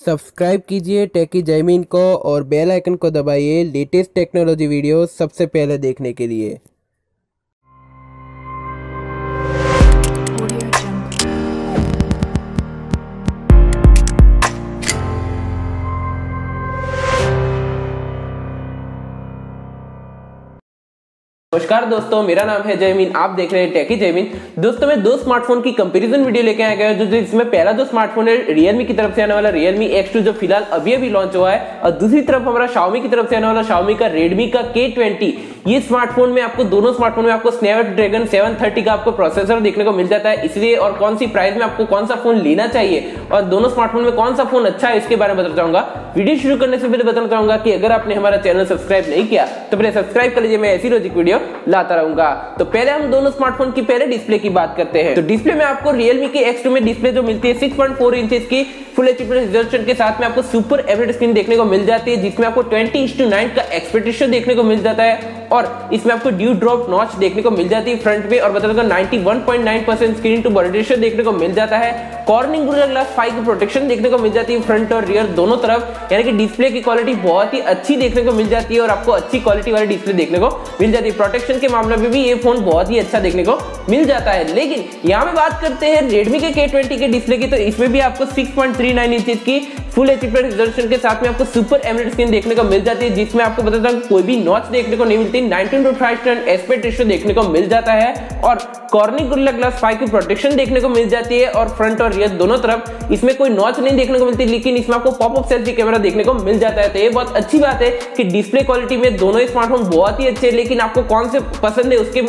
Subscribe कीजिए टेकी जयमीन को और बेल आइकन को दबाइए लेटेस्ट टेक्नोलॉजी वीडियो सबसे पहले देखने के लिए। नमस्कार दोस्तों, मेरा नाम है जयमीन, आप देख रहे हैं टेकी जयमीन दोस्तों, मैं दो स्मार्टफ़ोन की कंपैरिजन वीडियो लेके आया गया जो जिसमें पहला जो स्मार्टफ़ोन है रियलमी की तरफ़ से आने वाला रियलमी X2 जो फ़िलहाल अभी अभी लॉन्च हुआ है, और दूसरी तरफ़ हमारा शाउमी की तरफ़ से आने वाला शाउमी का रेडमी का K20 ये स्मार्टफ़ोन में आपको, दोनों स्मार्टफ़ोन में आपको स्नैपड्रैगन 730 का आपको प्रोसेसर देखने को मिल जाता है। इसलिए और कौन सी प्राइस में आपको कौन सा फ़ोन लेना चाहिए और दोनों स्मार्टफ़ोन में कौन सा फ़ोन अच्छा है, इसके बारे में बताना चाहूँगा। वीडियो शुरू करने से पहले बताना चाहूँगा कि अगर आपने हमारा चैनल सब्सक्राइब नहीं किया तो पहले सब्सक्राइब कर लीजिए, मैं ऐसी रोजिक वीडियो लाता रहूँगा। तो पहले हम दोनों स्मार्टफ़ोन की पहले डिस्प्ले की बात करते हैं। तो डिस्प्ले में आपको रियलमी के X2 में डिस्प्ले जो मिलती है 6.4 इंचेस की फुल एच रिजोल्यूशन के साथ में आपको सुपर एवरेज स्क्रीन देखने को मिल जाती है, जिसमें आपको 20 9 का एक्सपेक्टेशन देखने को मिल जाता है। और इसमें आपको ड्यू ड्रॉप नॉच देखने को मिल जाती है फ्रंट में और बता दूँगा 91.9% स्क्रीन टू बॉडी रेशियो देखने को मिल जाता है। कॉर्निंग गुरिल्ला ग्लास फाइव की प्रोटेक्शन देखने को मिल जाती है फ्रंट और रियर दोनों तरफ़। यानी कि डिस्प्ले की क्वालिटी बहुत ही अच्छी देखने को मिल जाती है और आपको अच्छी क्वालिटी वाली डिस्प्ले देखने को मिल जाती है। प्रोटेक्शन के मामले में भी ये फ़ोन बहुत ही अच्छा देखने को मिल जाता है। लेकिन यहाँ पे बात करते हैं रेडमी के K20 के डिस्प्ले की तो इसमें भी आपको 6.39 इंचेस की फुल एच रिजोल्यूशन के साथ में आपको सुपर एमरेड स्क्रीन देखने को मिल जाती है, जिसमें आपको बताता हूँ कोई भी नॉच देखने को नहीं मिलती। 19 टू 5 एस्पेक्ट रेशियो देखने को मिल जाता है और कॉर्निंग गुरिल्ला ग्लास 5 की प्रोटेक्शन देखने को मिल जाती है और फ्रंट और रियर दोनों तरफ़ इसमें कोई नॉच नहीं देखने को मिलती, लेकिन इसमें आपको पॉपअप सेल्फी कैमरा देखने को मिल जाता है। तो ये बहुत अच्छी बात है कि डिस्प्ले क्वालिटी में दोनों स्मार्टफ़ोन बहुत ही अच्छे हैं, लेकिन आपको कौन से पसंद है उसके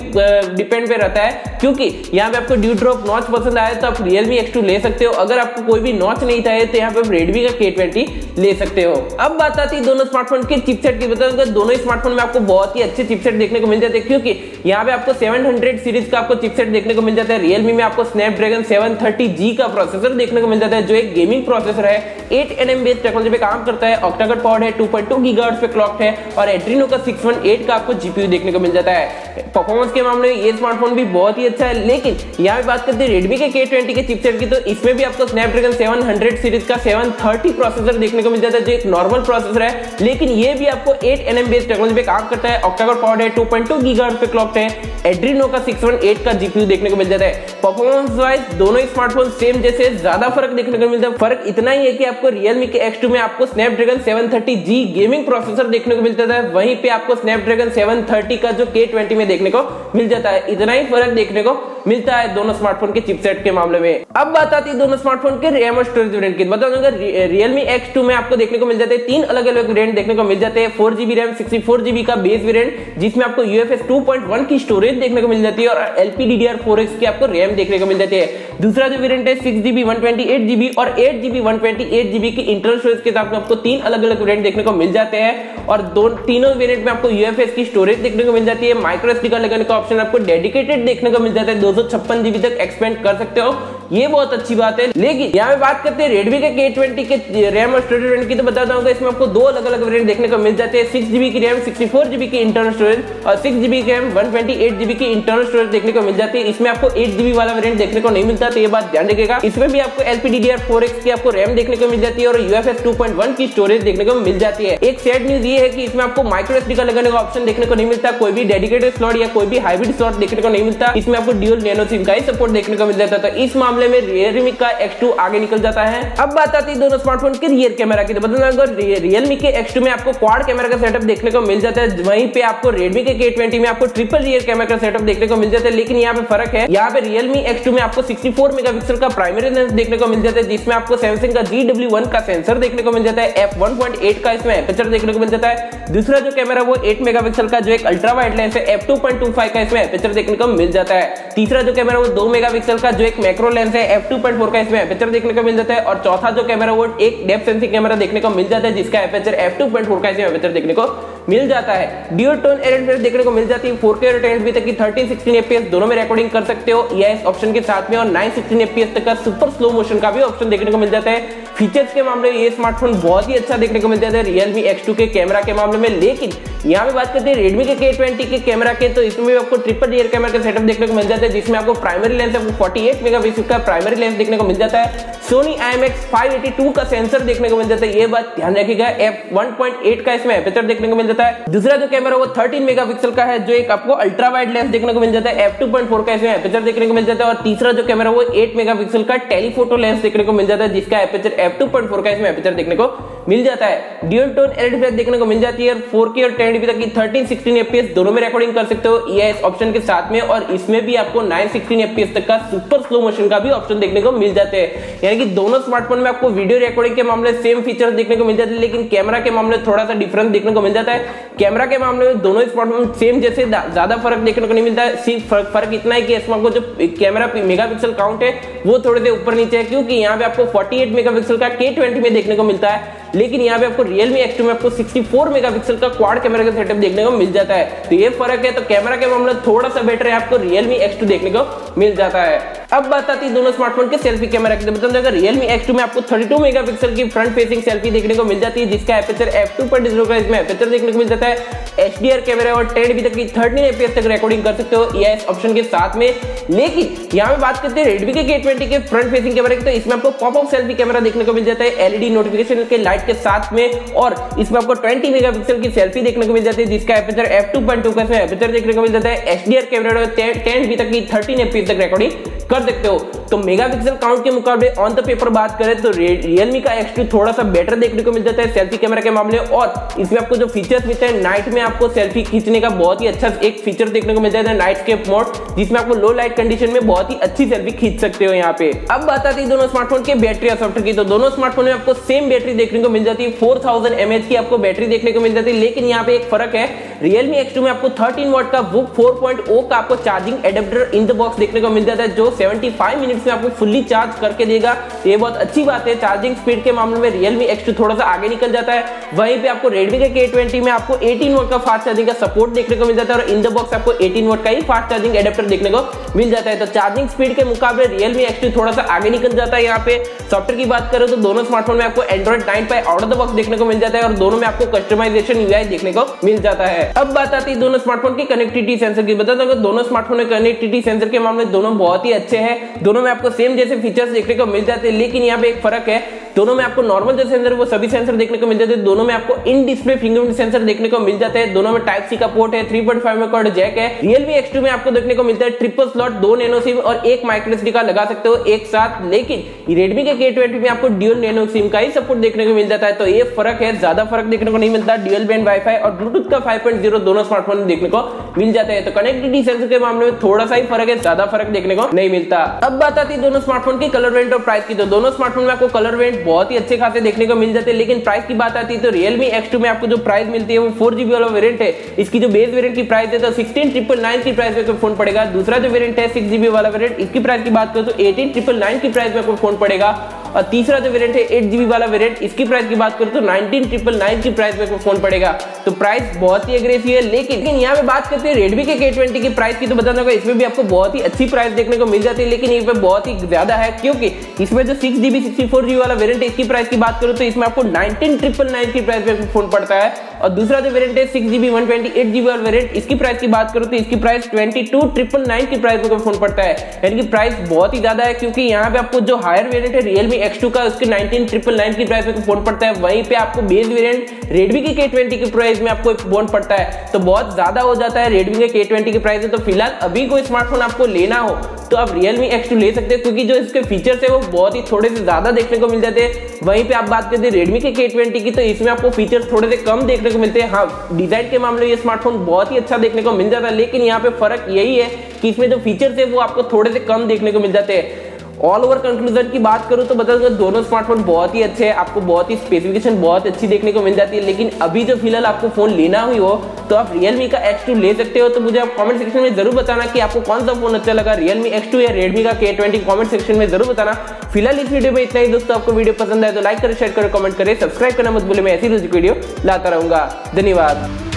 डिपेंड पे रहता है। क्योंकि यहाँ पे आपको ड्यू ड्रॉप नॉच पसंद आया तो आप रियलमी X2 ले सकते हो। अगर आपको कोई भी नॉच नहीं चाहिए तो यहाँ पे रेडमी का K20 ले सकते हो। अब बात आती है दोनों स्मार्टफ़ोन के चिपसेट की। बता दूँगा दोनों स्मार्टफ़ोन में आपको बहुत ही अच्छे चिपसेट देखने को मिल जाते हैं, क्योंकि यहाँ पे आपको 700 सीरीज़ का आपको चिपसेट देखने को मिल जाता है। रियलमी में आपको स्नैपड्रैगन 730G का प्रोसेसर देखने को मिल जाता है, जो एक गेमिंग प्रोसेसर है। 8 nm बेस्ड टेक्नोलॉजी पे काम करता है। ऑक्टाकोर पॉड है 2.2 गीगाहर्ट्ज पे क्लॉक है और एड्रीनो का 618 का आपको जीपीयू देखने को मिल जाता है। परफॉर्मेंस के मामले में ये स्मार्टफ़ोन भी बहुत ही अच्छा है। लेकिन यहाँ पे बात करते हैं रेडमी के K20 के चिपसेट की तो इसमें भी आपको स्नैपड्रैगन 700 सीरीज़ का 730 प्रोसेसर देखने को मिल जाता है, जो एक नॉर्मल प्रोसेसर है। लेकिन ये भी आपको 8 nm बेस्ड टेक्नोलॉजी पे काम करता है। ऑक्टाकोर पॉड है 2.2 गीगाहर्ट्ज पे क्लॉक है। एड्रीनो का 618 का जीपीयू देखने को मिल जाता है। परफॉर्मेंस वाइज दोनों स्मार्टफ़ोन सेम जैसे ज़्यादा फ़र्क देखने को मिलता है। फ़र्क इतना ही है कि आपको रियलमी के X2 में आपको स्नैपड्रैगन 730G गेमिंग प्रोसेसर देखने को मिल जाता है। वहीं पे आपको स्नैपड्रैगन 730 का जो K20 में देखने को मिल जाता है। इतना ही फ़र्क देखने को मिलता है दोनों स्मार्टफ़ोन के चिपसेट के मामले में। अब बात आती है दोनों स्मार्टफ़ोन के रैम और स्टोरेज वेरिएंट की। बता दूँगा रियलमी X2 में आपको देखने को मिल जाते हैं, तीन अलग अलग वेरिएंट देखने को मिल जाते हैं। Four GB RAM sixty four GB का बेस वेरिएंट जिसमें आपको यूएफएस 2.1 की स्टोरेज देखने को मिल जाती है और LPDDR4X की आपको रैम देखने को मिल जाती है। दूसरा जो वेरिएंट है six GB one twenty eight GB और eight GB one twenty eight GB की इंटरनल स्टोरेज के साथ आपको तीन अलग अलग वेरिएंट देखने को मिल जाते हैं। और दो, तीनों वेरिएंट में आपको यूएफएस की स्टोरेज देखने को मिल जाती है। माइक्रो का लगाने का ऑप्शन आपको डेडिकेटेड देखने को मिल जाता है दो सौ छप्पन जीबी तक एक्सपेंड कर सकते हो। ये बहुत अच्छी बात है। लेकिन यहाँ पे बात करते हैं रेडमी के K20 के रैम और स्टोरेज की तो बताता हूँ इसमें आपको दो अलग अलग वेरिएंट देखने को मिल जाते हैं। सिक्स जीबी की रैम सिक्सटी फोर जीबी की इंटरनल स्टोरेज और सिक्स जीबी की RAM one twenty eight GB की इंटरनल स्टोरेज देखने को मिल जाती है। इसमें आपको एट जीबी वाला वेरियंट देखने को नहीं मिलता तो ये बात ध्यान रखिएगा। इसमें भी आपको LPDDR4X की आपको रैम देखने को मिल जाती है और यूएफएस टू पॉइंट वन की स्टोरेज देखने को मिल जाती है। एक सैड न्यूज़ ये है कि इसमें आपको माइक्रो एसडी का लगाने का ऑप्शन देखने को नहीं मिलता, कोई भी डेडिकेटेड स्लॉट या कोई भी हाइब्रिड स्लॉट देखने को नहीं मिलता। इसमें आपको ड्यूल नैनो सिम का ही सपोर्ट देखने को मिल जाता है। तो इस मामले में रियलमी का X2 आगे निकल जाता है। अब बात आती है दोनों स्मार्टफ़ोन के रियर कैमरा की। तो बता रियलमी के X2 में आपको क्वाड कैमरा का सेटअप देखने को मिल जाता है। वहीं पे आपको रेडमी के K20 में आपको ट्रिपल रियर कैमरा का सेटअप देखने को मिल जाता है। लेकिन यहाँ पे फ़र्क है। यहाँ पे रियलमी X2 में आपको 64 मेगापिक्सल का प्राइमरी लेंस देखने को मिल जाता है। जिसमें आपको सैमसंग का GW1 का सेंसर देखने को मिल जाता है। F1.8 का इसमें एपर्चर देखने को मिल जाता है। दूसरा जो कैमरा वो 8 मेगापिक्सल का जो एक अल्ट्रा वाइड लेंस है f2.25 का इसमें एपर्चर देखने को मिल जाता है। तीसरा जो कैमरा वो 2 मेगापिक्सल का जो एक मैक्रो लेंस है f2.4 का इसमें एपेचर देखने को मिल जाता है और चौथा जो कैमरा वो एक डेप सेंसिंग कैमरा देखने को मिल जाता है, जिसका एपर्चर f2.4 का इसमें एपेचर देखने को मिल जाता है। ड्यूल टोन एरेंट देखने को मिल जाती है। 4K और 1080p तक की 13 16 fps दोनों में रिकॉर्डिंग कर सकते हो। या इस ऑप्शन के साथ में और 9 16 fps तक का सुपर स्लो मोशन का भी ऑप्शन देखने को मिल जाता है। फीचर्स के मामले में ये स्मार्टफ़ोन बहुत ही अच्छा देखने को मिल जाता है। रियलमी X2 के कैमरा के मामले में। लेकिन यहाँ पे बात करते हैं रेडमी के के ट्वेंटी के कैमरा के तो इसमें भी आपको ट्रिपल रियर कैमरा का सेटअप देखने को मिल जाता है, जिसमें आपको प्राइमरी लेंस आपको 48 मेगापिक्सल का प्राइमरी लेंस देखने को मिल जाता है। सोनी IMX 582 का सेंसर देखने को मिल जाता है। ये बात ध्यान रखिएगा एफ़ 1.8 का इसमें एपेचर देखने को मिल जाता है। दूसरा जो कैमरा वो 13 मेगापिक्सल का है, जो एक आपको अल्ट्रा वाइड लेंस देखने को मिल जाता है। एफ़ 2.4 का इसमें एपेचर देखने को मिल जाता है और तीसरा जो कैमरा वो 8 मेगापिक्सल का टेलीफोटो लेंस देखने को मिल जाता है, जिसका एपेचर एफ़ 2.4 का इसमें एपेचर देखने को मिल जाता है। ड्यूल टोन एलईडी फ्लैश देखने को मिल जाती है 4K और 1080p तक की 13 16 fps दोनों में रिकॉर्डिंग कर सकते हो EIS ऑप्शन के साथ में और इसमें भी आपको 916 fps तक का सुपर स्लो मोशन का भी ऑप्शन देखने को मिल जाते हैं। यानी कि दोनों स्मार्टफ़ोन में आपको वीडियो रिकॉर्डिंग के मामले सेम फीचर देखने को मिल जाते हैं, लेकिन कैमरा के मामले थोड़ा सा डिफरेंस देखने को मिल जाता है। कैमरा के मामले में दोनों स्मार्टफ़ोन सेम जैसे ज़्यादा फ़र्क देखने को नहीं मिलता। है सिर्फ़ फ़र्क फ़र्क इतना है कि इसमें जो कैमरा मेगापिक्सल काउंट है, वो थोड़े से ऊपर नीचे है, क्योंकि यहाँ पे आपको 48 मेगापिक्सल का K20 में देखने को मिलता है। लेकिन यहाँ पे आपको Realme X2 में आपको 64 मेगापिक्सल का क्वाड कैमरा का सेटअप देखने को मिल जाता है। तो ये फ़र्क है तो कैमरा के मामले थोड़ा सा बेटर है, आपको Realme X2 देखने को मिल जाता है। अब बात आती है दोनों स्मार्टफ़ोन के सेल्फी कैमरा की। बता अगर Realme X2 में आपको 32 मेगापिक्सल की फ्रंट फेसिंग सेल्फी देखने को मिल जाती है, जिसका एपेचर f2.0 का इसमें एपेचर देखने को मिल जाता है। HDR कैमरा और 10 तक की 13 एफपीएस तक रिकॉर्डिंग कर सकते हो EIS ऑप्शन के साथ में। लेकिन, यहाँ पे बात करते हैं Redmi के K20 के फ्रंट फेसिंग कैमरा की तो इसमें आपको पॉप पॉपअप सेल्फी कैमरा देखने को मिल जाता है एलईडी नोटिफिकेशन के लाइट के साथ में, और इसमें आपको 20 मेगापिक्सल की सेल्फी देखने को मिल जाती है, जिसका एपेचर f2.2 का इसमें एपेचर देखने को मिल जाता है। HDR कैमरा और 10 तक की 13 एफपीएस तक रिकॉर्डिंग कर सकते हो। तो मेगापिक्सल काउंट के मुकाबले ऑन द पेपर बात करें तो रियलमी का X2 थोड़ा सा बेटर देखने को मिल जाता है सेल्फी कैमरा के मामले और इसमें आपको जो फीचर्स मिलते हैं नाइट में आपको सेल्फी खींचने का बहुत ही अच्छा एक फीचर देखने को मिल जाता है नाइट स्केप मोड जिसमें आपको लो लाइट कंडीशन में बहुत ही अच्छी सेल्फी खींच सकते हो यहाँ पे। अब बात आती है दोनों स्मार्टफ़ोन के बैटरी और सॉफ्टवेयर की। तो दोनों स्मार्टफ़ोन में आपको सेम बैटरी देखने को मिल जाती है फोर थाउज़ेंड की आपको बैटरी देखने को मिल जाती है, लेकिन यहाँ पे एक फ़र्क है रियलमी X2 में आपको 13 वॉट का बुक 4.0 का आपको charging adapter in the box देखने को मिल जाता है, जो 75 मिनट्स में आपको फुल्ली चार्ज करके देगा। ये बहुत अच्छी बात है चार्जिंग स्पीड के मामले में रियलमी X2 थोड़ा सा आगे निकल जाता है। वहीं पे आपको रेडमी के K20 में आपको 18 वोट का फास्ट चार्जिंग का सपोर्ट देखने को मिल जाता है और इन द बॉक्स आपको 18 वोट का ही फास्ट चार्जिंग एडेप्टर देखने को मिल जाता है। तो चार्जिंग स्पीड के मुकाबले रियलमी X2 थोड़ा सा आगे निकल जाता है यहाँ पे। सॉफ्टवेयर की बात करें तो दोनों स्मार्टफ़ोन में आपको एंड्रॉइड नाइन पे आउट ऑफ़ द बॉक्स देखने को मिल जाता है और दोनों में आपको कस्टमाइजेशन यूआई देखने को मिल जाता है। अब बात आती है दोनों स्मार्टफ़ोन की कनेक्टिविटी सेंसर की। बता दो दोनों स्मार्टफ़ोन में कनेक्टिविटी सेंसर के मामले दोनों बहुत ही अच्छे हैं। दोनों में आपको सेम जैसे फीचर्स देखने को मिल जाते हैं, लेकिन यहाँ पे एक फ़र्क है। दोनों में आपको नॉर्मल जो सेंसर वो सभी सेंसर देखने को मिल जाते हैं। दोनों में आपको इन डिस्प्ले फिंगरप्रिंट सेंसर देखने को मिल जाते हैं। दोनों में टाइप सी का पोर्ट है 3.5 पॉइंट फाइव कॉर्ड जैक है। Realme X2 में आपको देखने को मिलता है ट्रिपल स्लॉट दो नैनो सिम और एक माइक्रो एसडी का लगा सकते हो एक साथ। लेकिन रेडमी के K20 में आपको ड्यूल नैनो सिम का ही सपोर्ट देखने को मिल जाता है। तो ये फ़र्क है, ज़्यादा फ़र्क देखने को नहीं मिलता। ड्यूल बैंड वाईफाई और ब्लूटूथ का 5.0 दोनों स्मार्टफ़ोन में देखने को मिल जाता है। तो कनेक्टिविटी सेंसर के मामले में थोड़ा सा ही फ़र्क है, ज़्यादा फ़र्क देखने को नहीं मिलता। अब बात आती है दोनों स्मार्टफ़ोन की कलर वेंट और प्राइस की। तो दोनों स्मार्टफ़ोन में आपको कलर वेंट बहुत ही अच्छे खासे देखने को मिल जाते हैं, लेकिन प्राइस की बात आती है तो रियलमी एक्स टू में आपको जो प्राइस मिलती है वो फोर जीबी वाला वेरियंट है। इसकी जो बेस वेरियंट की प्राइस है तो सिक्सटीन ट्रिपल नाइन की प्राइस में आपको फ़ोन पड़ेगा। दूसरा जो वेरियंट है सिक्स जीबी वाला वेरियंट इसकी प्राइस की बात करो तो एटीन ट्रिपल नाइन की प्राइस में आपको फ़ोन पड़ेगा। और तीसरा जो वेरियंट है एट जीबी वाला वेरियंट इसकी प्राइस की बात करें तो नाइनटीन ट्रिपल नाइन की प्राइस में फ़ोन पड़ेगा। तो प्राइस बहुत ही अग्रेसिव है, लेकिन लेकिन यहाँ पे बात करते हैं रेडमी के के ट्वेंटी की प्राइस की तो बताना होगा इसमें भी आपको बहुत ही अच्छी प्राइस देखने को मिल जाती है, लेकिन ये बहुत ही ज़्यादा है, क्योंकि इसमें जो six GB sixty four GB वाला वेरियंट है, इसकी प्राइस की बात करूँ तो इसमें आपको नाइनटीन ट्रिपल नाइन की प्राइस में फ़ोन पड़ता है। और दूसरा जो वेरियंट है six GB one twenty eight GB वाला वेरियंट इसकी प्राइस की बात करो तो इसकी price twenty two triple nine की प्राइस में फ़ोन पड़ता है। यानी कि प्राइस बहुत ही ज़्यादा है, क्योंकि यहाँ पे आपको जो हायर वेरियंट है रियलमी एक्स टू का, उसके नाइनटीन ट्रिपल नाइन की प्राइस में फ़ोन पड़ता है। वहीं पे आपको बेस वेरियंट रेडमी के के ट्वेंटी की प्राइस में आपको फ़ोन पड़ता है। तो बहुत ज़्यादा हो जाता है रेडमी के के ट्वेंटी की प्राइस में। तो फ़िलहाल अभी कोई स्मार्टफ़ोन आपको लेना हो तो आप रियलमी एक्स टू ले सकते हैं, क्योंकि जो इसके फीचर्स है, वो बहुत ही थोड़े से ज़्यादा देखने को मिल जाते हैं। वहीं पे आप बात करते हैं रेडमी के K20 की तो इसमें आपको फीचर्स थोड़े से कम देखने को मिलते हैं। हाँ डिज़ाइन के मामले में ये स्मार्टफ़ोन बहुत ही अच्छा देखने को मिल जाता है, लेकिन यहाँ पे फ़र्क यही है कि इसमें जो फीचर्स है, वो आपको थोड़े से कम देखने को मिल जाते हैं। ऑल ओवर कंक्लूजन की बात करूँ तो बता दोनों स्मार्टफ़ोन बहुत ही अच्छे हैं, आपको बहुत ही स्पेसिफिकेशन बहुत अच्छी देखने को मिल जाती है, लेकिन अभी जो फ़िलहाल आपको फ़ोन लेना हुई हो तो आप रियलमी का X2 ले सकते हो। तो मुझे आप कमेंट सेक्शन में ज़रूर बताना कि आपको कौन सा फ़ोन अच्छा लगा रियलमी X2 या रेडमी का K20 कमेंट सेक्शन में ज़रूर बताना। फ़िलहाल इस वीडियो में इतना ही दोस्तों, आपको वीडियो पसंद आए तो लाइक करें शेयर करें कमेंट करें सब्सक्राइब करना मत भूले, मैं ऐसी रोज वीडियो लाता रहूँगा। धन्यवाद।